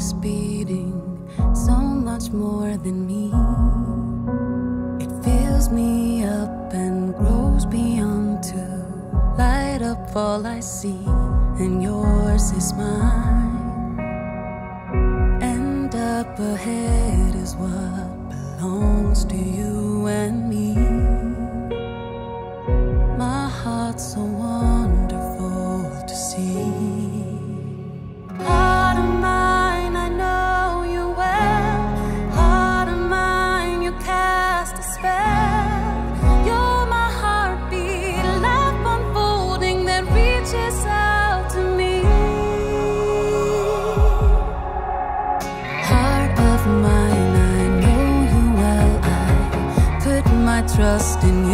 is beating so much more than me. It fills me up and grows beyond to light up all I see, and yours is mine. trust in you.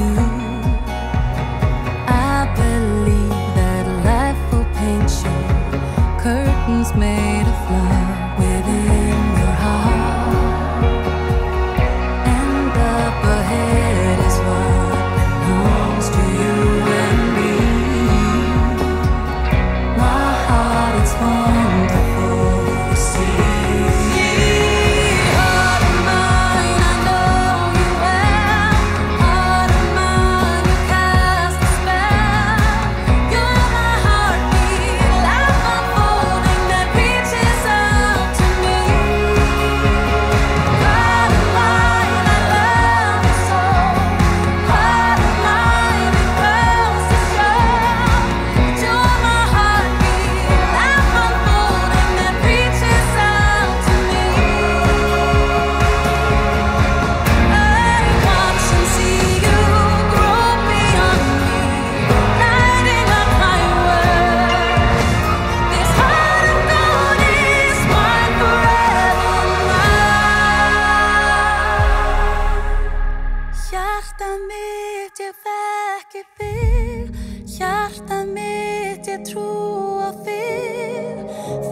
þekki þig Hjarta mitt ég trú á þig.